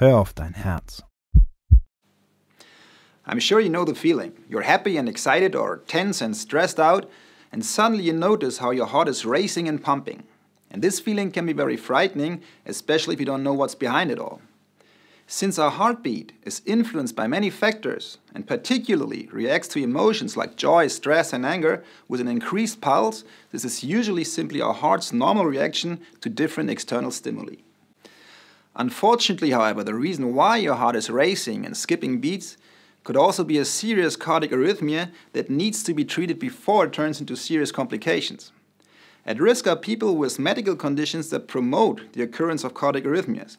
Hör auf dein Herz. I'm sure you know the feeling. You're happy and excited or tense and stressed out, and suddenly you notice how your heart is racing and pumping. And this feeling can be very frightening, especially if you don't know what's behind it all. Since our heartbeat is influenced by many factors and particularly reacts to emotions like joy, stress, and anger with an increased pulse, this is usually simply our heart's normal reaction to different external stimuli. Unfortunately, however, the reason why your heart is racing and skipping beats could also be a serious cardiac arrhythmia that needs to be treated before it turns into serious complications. At risk are people with medical conditions that promote the occurrence of cardiac arrhythmias.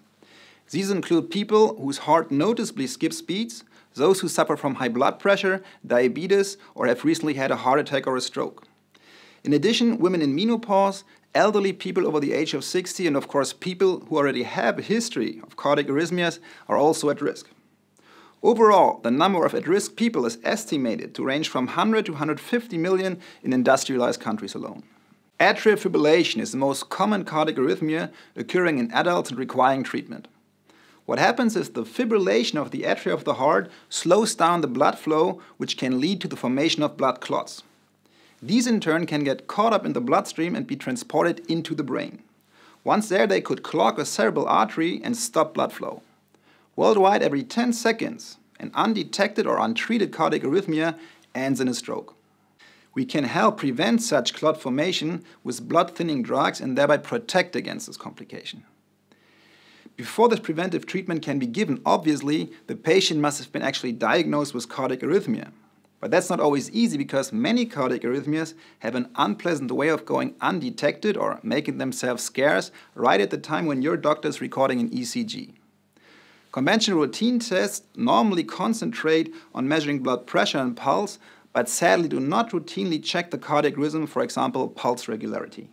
These include people whose heart noticeably skips beats, those who suffer from high blood pressure, diabetes, or have recently had a heart attack or a stroke. In addition, women in menopause, elderly people over the age of 60, and of course people who already have a history of cardiac arrhythmias are also at risk. Overall, the number of at-risk people is estimated to range from 100 to 150 million in industrialized countries alone. Atrial fibrillation is the most common cardiac arrhythmia occurring in adults and requiring treatment. What happens is the fibrillation of the atria of the heart slows down the blood flow, which can lead to the formation of blood clots. These in turn can get caught up in the bloodstream and be transported into the brain. Once there, they could clog a cerebral artery and stop blood flow. Worldwide, every 10 seconds, an undetected or untreated cardiac arrhythmia ends in a stroke. We can help prevent such clot formation with blood thinning drugs and thereby protect against this complication. Before this preventive treatment can be given, obviously, the patient must have been actually diagnosed with cardiac arrhythmia. But that's not always easy because many cardiac arrhythmias have an unpleasant way of going undetected or making themselves scarce right at the time when your doctor is recording an ECG. Conventional routine tests normally concentrate on measuring blood pressure and pulse, but sadly do not routinely check the cardiac rhythm, for example, pulse regularity.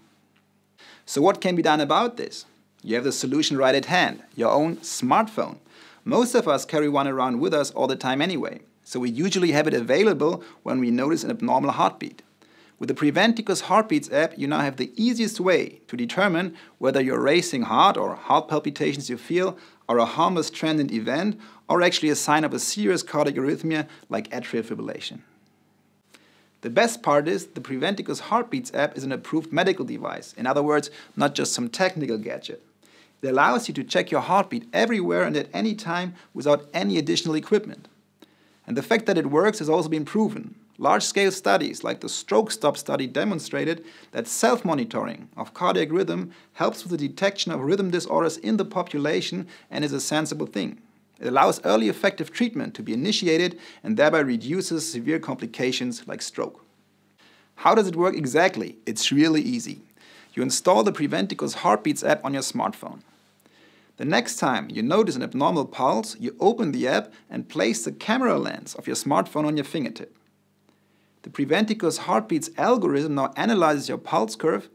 So, what can be done about this? You have the solution right at hand your own smartphone. Most of us carry one around with us all the time anyway, so we usually have it available when we notice an abnormal heartbeat. With the Preventicus Heartbeats app, you now have the easiest way to determine whether your racing heart or heart palpitations you feel are a harmless transient event or actually a sign of a serious cardiac arrhythmia like atrial fibrillation. The best part is the Preventicus Heartbeats app is an approved medical device. In other words, not just some technical gadget. It allows you to check your heartbeat everywhere and at any time without any additional equipment. And the fact that it works has also been proven. Large scale studies like the Stroke Stop study demonstrated that self monitoring of cardiac rhythm helps with the detection of rhythm disorders in the population and is a sensible thing. It allows early effective treatment to be initiated and thereby reduces severe complications like stroke. How does it work exactly? It's really easy. You install the Preventicus Heartbeats app on your smartphone. The next time you notice an abnormal pulse, you open the app and place the camera lens of your smartphone on your fingertip. The Preventicus Heartbeats algorithm now analyzes your pulse curve,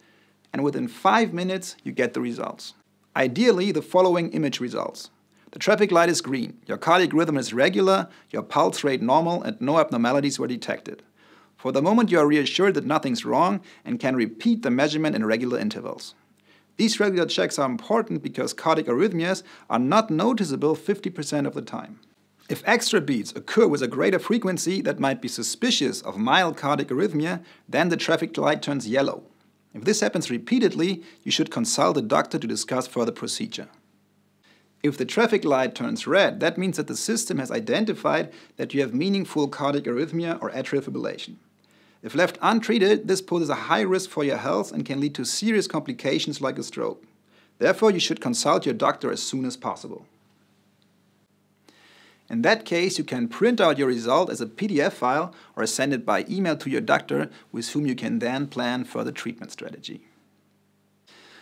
and within 5 minutes you get the results. Ideally, the following image results. The traffic light is green, your cardiac rhythm is regular, your pulse rate normal, and no abnormalities were detected. For the moment, you are reassured that nothing's wrong and can repeat the measurement in regular intervals. These regular checks are important because cardiac arrhythmias are not noticeable 50% of the time. If extra beats occur with a greater frequency that might be suspicious of mild cardiac arrhythmia, then the traffic light turns yellow. If this happens repeatedly, you should consult a doctor to discuss further procedure. If the traffic light turns red, that means that the system has identified that you have meaningful cardiac arrhythmia or atrial fibrillation. If left untreated, this poses a high risk for your health and can lead to serious complications like a stroke. Therefore, you should consult your doctor as soon as possible. In that case, you can print out your result as a PDF file or send it by email to your doctor, with whom you can then plan further treatment strategy.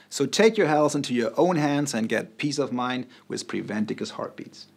So take your health into your own hands and get peace of mind with Preventicus Heartbeats.